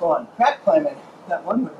fun. Crap climbing. That one move.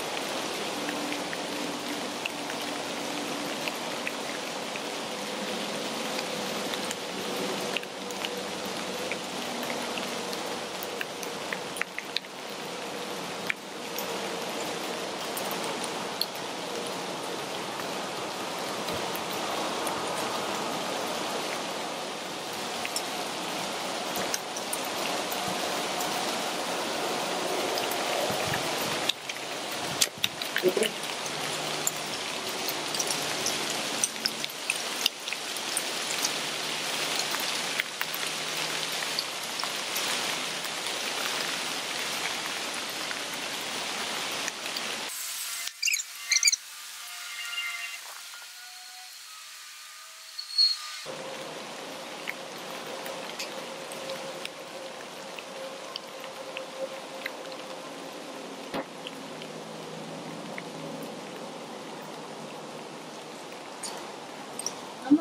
Fluffy. Come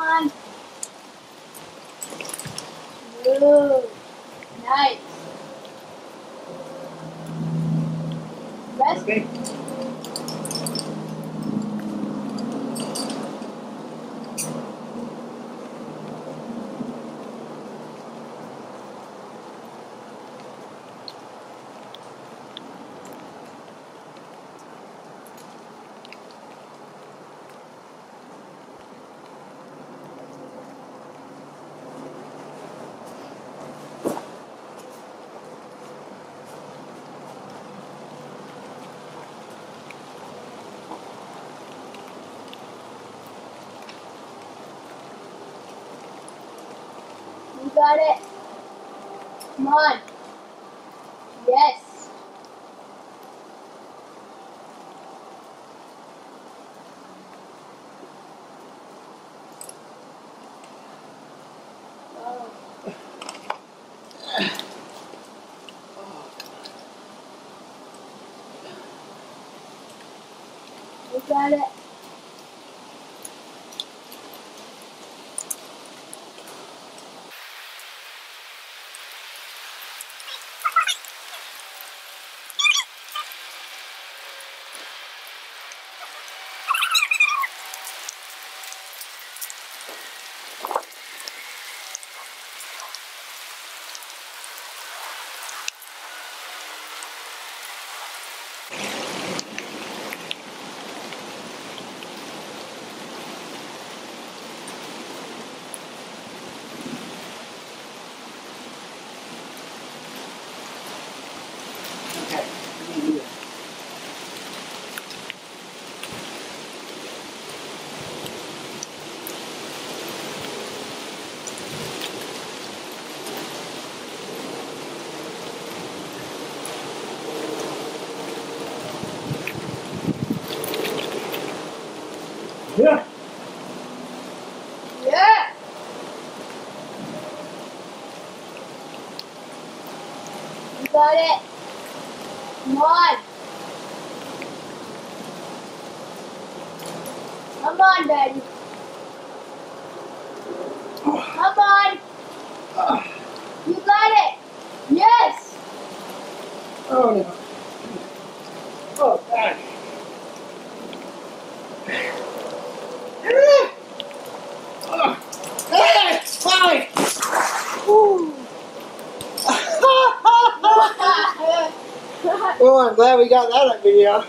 on. Ooh, nice. Okay. You got it. Come on. Yes. Oh. You got it. Yeah. Yeah. You got it. On. Come on, Daddy. Come on. Ah, You got it. Yes. oh no. Oh God. Ah, ah, it's fine. Woo. well, I'm glad we got that on video.